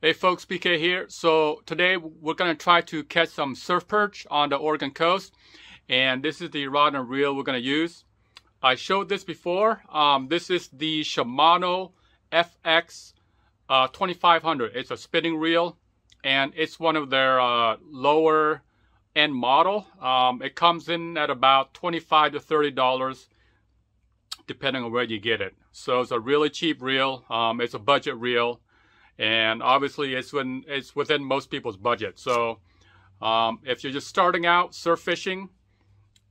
Hey folks, BK here. So today we're going to try to catch some surf perch on the Oregon coast. And this is the rod and reel we're going to use. I showed this before. Um, this is the Shimano FX uh, 2500. It's a spinning reel and it's one of their uh, lower end model. Um, it comes in at about 25 to $30 depending on where you get it. So it's a really cheap reel. Um, it's a budget reel and obviously it's when it's within most people's budget. So um, if you're just starting out surf fishing,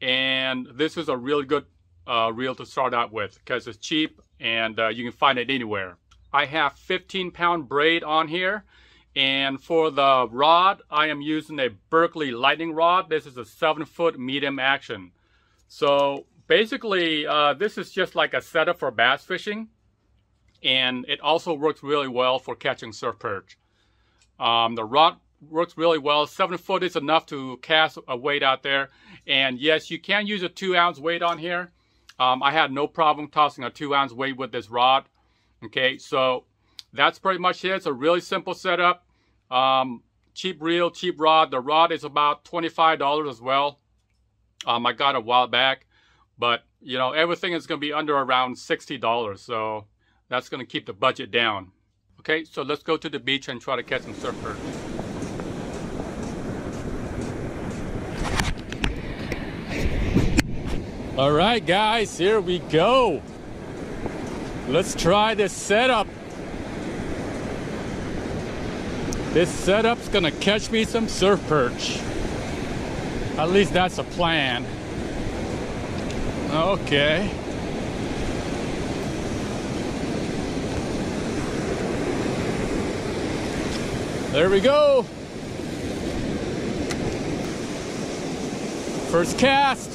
and this is a really good uh, reel to start out with because it's cheap and uh, you can find it anywhere. I have 15 pound braid on here. And for the rod, I am using a Berkley lightning rod. This is a seven foot medium action. So basically, uh, this is just like a setup for bass fishing and it also works really well for catching surf perch. Um, the rod works really well. Seven foot is enough to cast a weight out there. And yes, you can use a two ounce weight on here. Um, I had no problem tossing a two ounce weight with this rod. Okay, so that's pretty much it. It's a really simple setup. Um, cheap reel, cheap rod. The rod is about $25 as well. Um, I got a while back, but you know, everything is going to be under around $60. So that's going to keep the budget down. Okay, so let's go to the beach and try to catch some surf perch. All right, guys, here we go. Let's try this setup. This setup's gonna catch me some surf perch. At least that's a plan. Okay. There we go. First cast.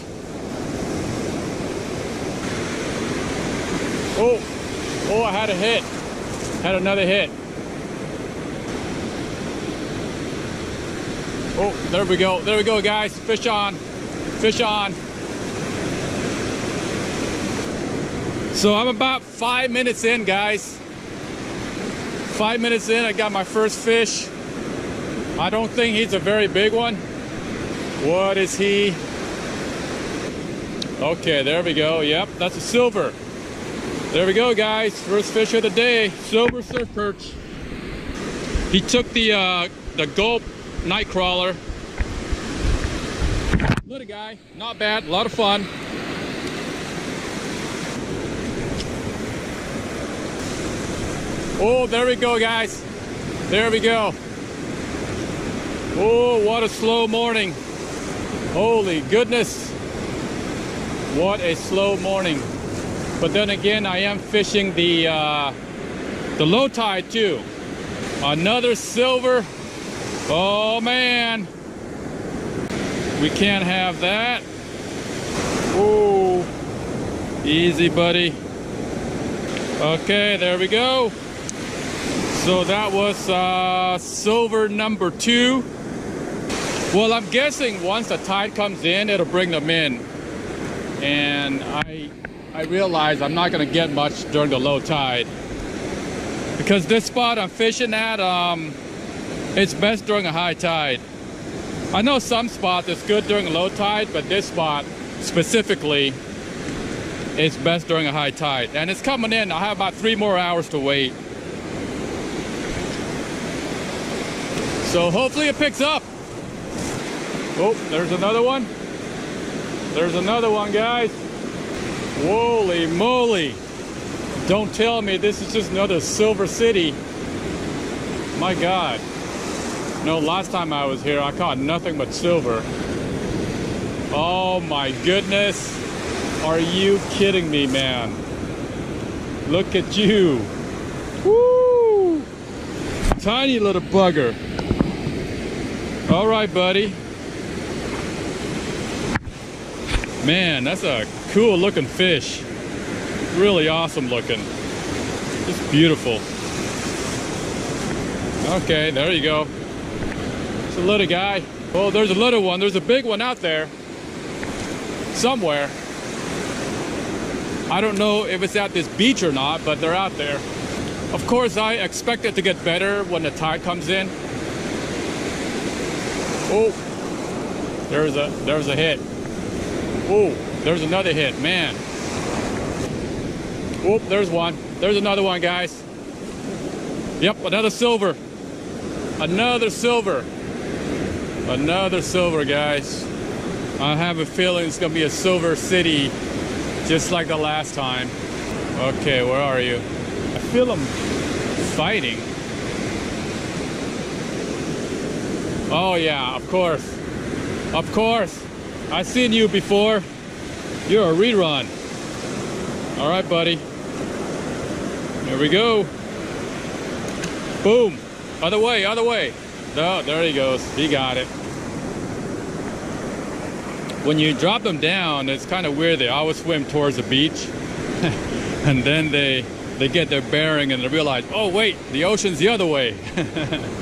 Oh, oh, I had a hit. Had another hit. Oh, there we go. There we go, guys. Fish on. Fish on. So I'm about five minutes in, guys. Five minutes in, I got my first fish. I don't think he's a very big one. What is he? Okay, there we go. Yep, that's a silver. There we go, guys. First fish of the day, silver surf perch. He took the uh, the gulp night crawler. Little guy, not bad, a lot of fun. Oh, there we go, guys. There we go. Oh, what a slow morning. Holy goodness. What a slow morning. But then again, I am fishing the, uh, the low tide too. Another silver. Oh man. We can't have that. Oh, easy buddy. Okay, there we go. So that was uh, silver number two. Well, I'm guessing once the tide comes in, it'll bring them in. And I, I realize I'm not gonna get much during the low tide. Because this spot I'm fishing at, um, it's best during a high tide. I know some spots it's good during low tide, but this spot specifically, it's best during a high tide. And it's coming in, I have about three more hours to wait. So hopefully it picks up. Oh, there's another one. There's another one, guys. Holy moly. Don't tell me this is just another Silver City. My God. No, last time I was here, I caught nothing but silver. Oh my goodness. Are you kidding me, man? Look at you. Woo! Tiny little bugger. All right, buddy. Man, that's a cool looking fish. Really awesome looking. Just beautiful. Okay, there you go. It's a little guy. Oh, there's a little one. There's a big one out there. Somewhere. I don't know if it's at this beach or not, but they're out there. Of course, I expect it to get better when the tide comes in. Oh, there's a there's a hit. Oh, there's another hit, man. Oh, there's one. There's another one, guys. Yep, another silver. Another silver. Another silver, guys. I have a feeling it's gonna be a silver city, just like the last time. Okay, where are you? I feel them fighting. Oh yeah, of course. Of course. I've seen you before. You're a rerun. All right, buddy. Here we go. Boom. Other way, other way. Oh, there he goes. He got it. When you drop them down, it's kind of weird. They always swim towards the beach. and then they they get their bearing and they realize, oh wait, the ocean's the other way.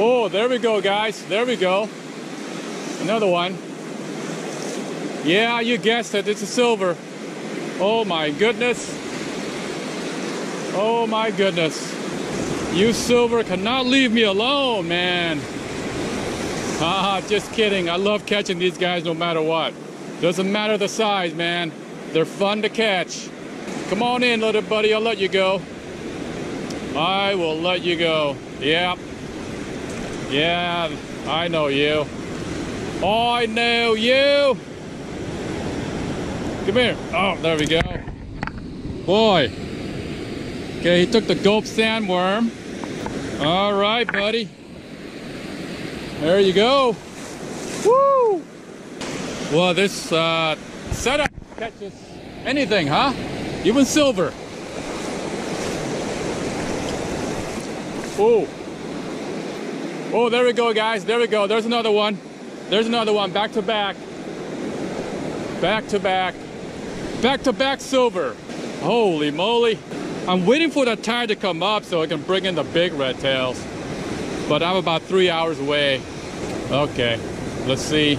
oh, there we go, guys. There we go. Another one. Yeah, you guessed it. It's a silver. Oh my goodness. Oh my goodness. You silver cannot leave me alone, man. Haha, just kidding. I love catching these guys no matter what. Doesn't matter the size, man. They're fun to catch. Come on in, little buddy. I'll let you go. I will let you go. Yeah. Yeah, I know you. I know you. Come here. Oh, there we go. Boy. Okay, he took the gulp sandworm. All right, buddy. There you go. Woo! Well, this uh, setup catches anything, huh? Even silver. Oh. Oh, there we go, guys. There we go. There's another one. There's another one. Back to back. Back to back. Back to back silver. Holy moly. I'm waiting for that tide to come up so I can bring in the big red tails. But I'm about three hours away. Okay, let's see.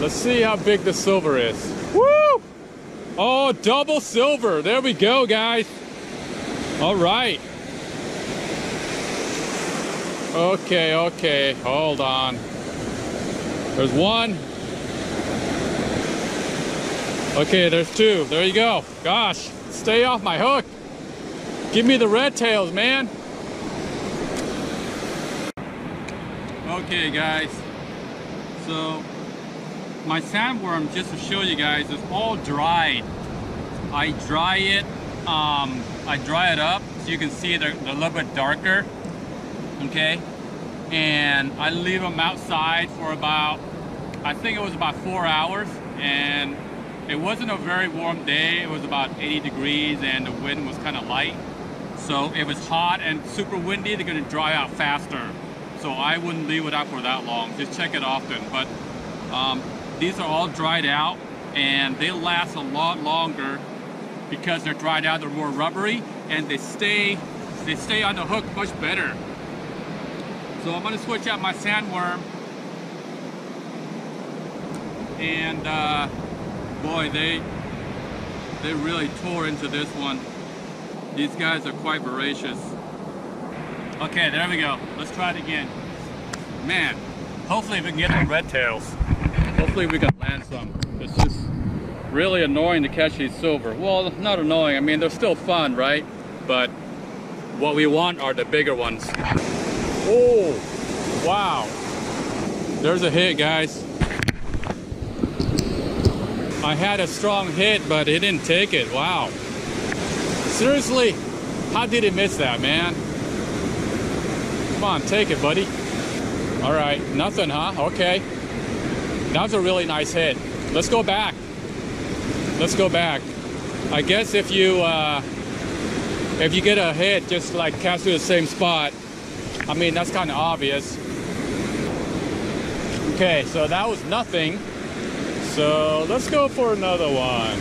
Let's see how big the silver is. Woo! Oh, double silver. There we go, guys. All right. Okay, okay, hold on. There's one. Okay, there's two. There you go. Gosh, stay off my hook. Give me the red tails, man. Okay, guys. So, my sandworm, just to show you guys, is all dried. I dry it, um, I dry it up so you can see they're, they're a little bit darker. Okay? And I leave them outside for about, I think it was about four hours. And it wasn't a very warm day. It was about 80 degrees and the wind was kind of light. So if it's hot and super windy, they're gonna dry out faster. So I wouldn't leave it out for that long. Just check it often. But um, these are all dried out and they last a lot longer because they're dried out, they're more rubbery and they stay, they stay on the hook much better. So I'm gonna switch out my sandworm and uh, boy, they, they really tore into this one. These guys are quite voracious. Okay, there we go. Let's try it again. Man, hopefully we can get some red tails. Hopefully we can land some. It's just really annoying to catch these silver. Well, not annoying. I mean, they're still fun, right? But what we want are the bigger ones. Oh, wow. There's a hit, guys. I had a strong hit, but it didn't take it. Wow. Seriously, how did he miss that, man? Come on, take it, buddy. All right, nothing, huh? Okay. That's a really nice hit. Let's go back. Let's go back. I guess if you uh, if you get a hit, just like cast to the same spot. I mean, that's kind of obvious. Okay, so that was nothing. So let's go for another one.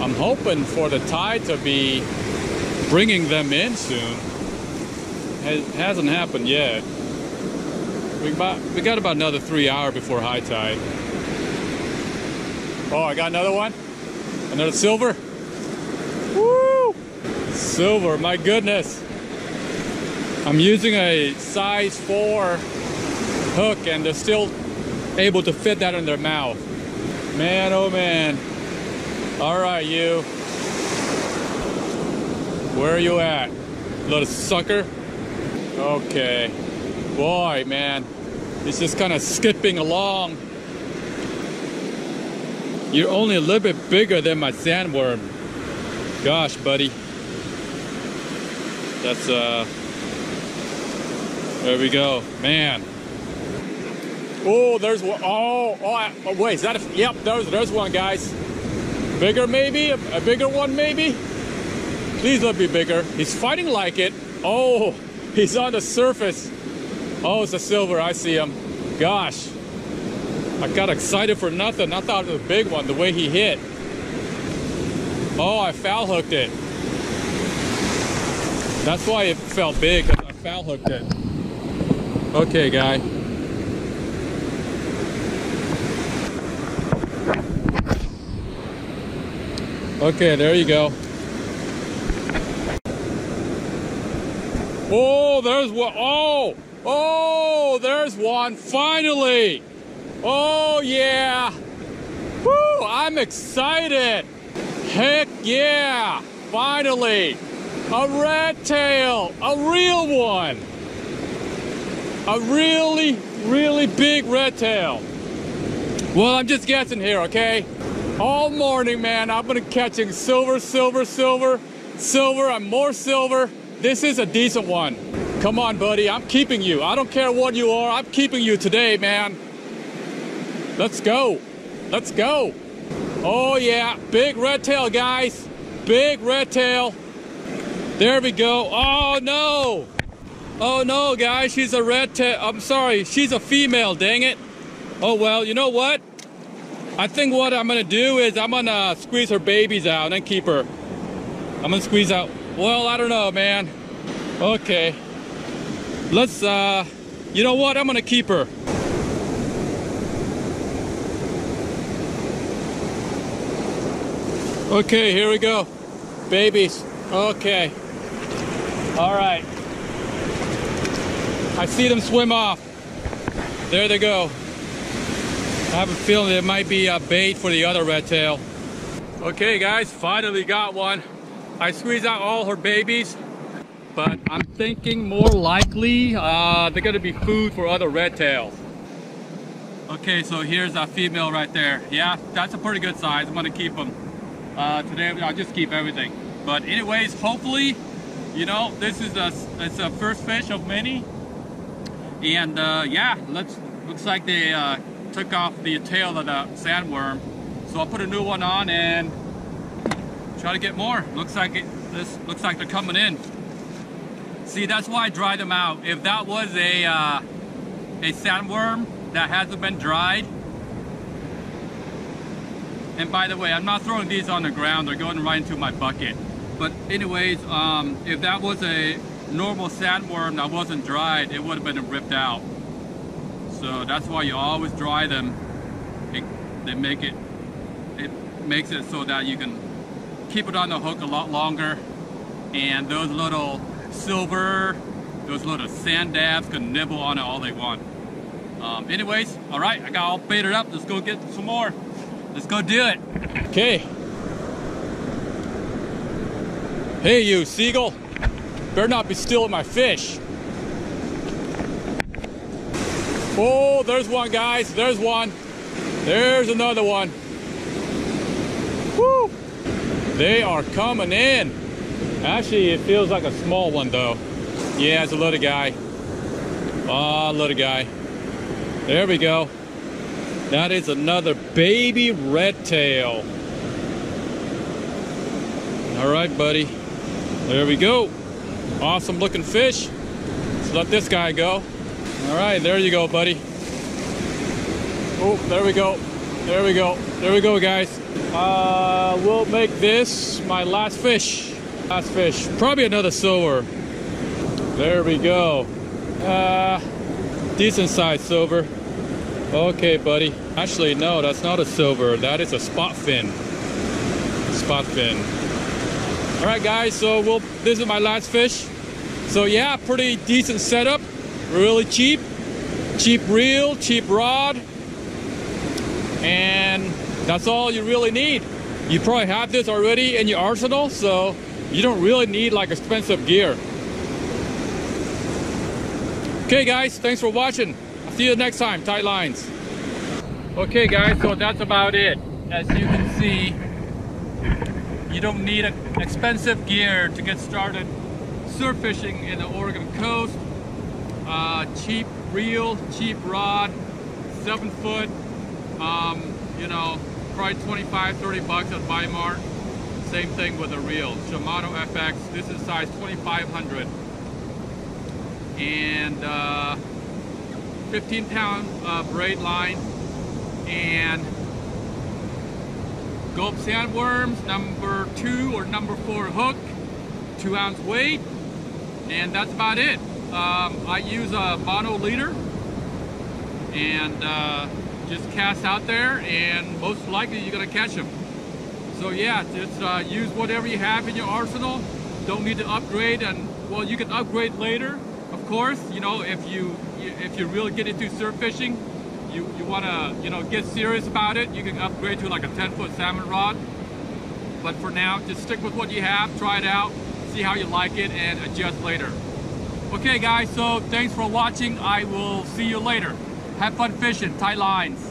I'm hoping for the tide to be bringing them in soon. It hasn't happened yet. We got, we got about another three hour before high tide. Oh, I got another one. Another silver. Silver, my goodness. I'm using a size 4 hook and they're still able to fit that in their mouth. Man, oh man. All right, you. Where are you at? Little sucker? Okay. Boy, man. It's just kind of skipping along. You're only a little bit bigger than my sandworm. Gosh, buddy. That's, uh... There we go. Man. Oh, there's one. Oh, oh, oh, wait, is that a, yep, there's, there's one, guys. Bigger maybe? A, a bigger one maybe? Please let me be bigger. He's fighting like it. Oh, he's on the surface. Oh, it's a silver. I see him. Gosh. I got excited for nothing. I thought it was a big one, the way he hit. Oh, I foul hooked it. That's why it felt big, because I foul hooked it. Okay, guy. Okay, there you go. Oh, there's one. Oh, oh, there's one. Finally. Oh, yeah. Woo, I'm excited. Heck yeah. Finally. A red tail. A real one. A really, really big red tail. Well, I'm just guessing here, okay? all morning, man. I've been catching silver, silver, silver, silver, and more silver. This is a decent one. Come on, buddy. I'm keeping you. I don't care what you are. I'm keeping you today, man. Let's go. Let's go. Oh, yeah. Big red tail, guys. Big red tail. There we go. Oh, no. Oh, no, guys. She's a red tail. I'm sorry. She's a female, dang it. Oh, well, you know what? I think what I'm gonna do is I'm gonna squeeze her babies out and keep her. I'm gonna squeeze out. Well, I don't know, man. Okay. Let's, uh, you know what? I'm gonna keep her. Okay, here we go. Babies. Okay. All right. I see them swim off. There they go. I have a feeling it might be a bait for the other red tail. Okay guys, finally got one. I squeezed out all her babies, but I'm thinking more likely uh, they're gonna be food for other red tails. Okay, so here's a female right there. Yeah, that's a pretty good size. I'm gonna keep them. Uh, today I'll just keep everything. But anyways, hopefully, you know, this is a, it's a first fish of many. And uh, yeah, let's, looks like they uh, took off the tail of the sandworm. So I'll put a new one on and try to get more. Looks like it, this looks like they're coming in. See, that's why I dried them out. If that was a uh, a sandworm that hasn't been dried, and by the way, I'm not throwing these on the ground. They're going right into my bucket. But anyways, um, if that was a normal sandworm that wasn't dried, it would have been ripped out. So that's why you always dry them. It, they make it, it makes it so that you can keep it on the hook a lot longer. And those little silver, those little sand dabs can nibble on it all they want. Um, anyways, all right, I got all baited up. Let's go get some more. Let's go do it. Okay. Hey, you seagull. Better not be stealing my fish. Oh, there's one, guys. There's one. There's another one. Woo! They are coming in. Actually, it feels like a small one, though. Yeah, it's a little guy. Ah, oh, little guy. There we go. That is another baby red tail. All right, buddy. There we go. Awesome looking fish. Let's let this guy go. All right, there you go, buddy. Oh, there we go. There we go. There we go, guys. Uh, we'll make this my last fish. Last fish. Probably another silver. There we go. Uh, decent size silver. Okay, buddy. Actually, no, that's not a silver. That is a spot fin. Spot fin. All right, guys. So we'll. This is my last fish. So yeah, pretty decent setup. Really cheap. Cheap reel, cheap rod, and that's all you really need. You probably have this already in your arsenal, so you don't really need like expensive gear. Okay guys, thanks for watching. I'll see you next time, tight lines. Okay guys, so that's about it. As you can see, you don't need expensive gear to get started surf fishing in the Oregon coast. Uh, cheap reel, cheap rod, seven foot, um, you know, probably 25, 30 bucks at Bi-Mart. Same thing with the reel. Shimano FX, this is size 2500 and uh, 15 pound uh, braid line and gulp sandworms number two or number four hook two ounce weight and that's about it. Um, I use a mono leader and uh, just cast out there and most likely you're gonna catch them so yeah just uh, use whatever you have in your arsenal. Don't need to upgrade and well you can upgrade later of course, you know, if you if you really get into surf fishing, you, you want to, you know, get serious about it, you can upgrade to like a 10-foot salmon rod. But for now, just stick with what you have, try it out, see how you like it, and adjust later. Okay, guys, so thanks for watching. I will see you later. Have fun fishing. Tight lines.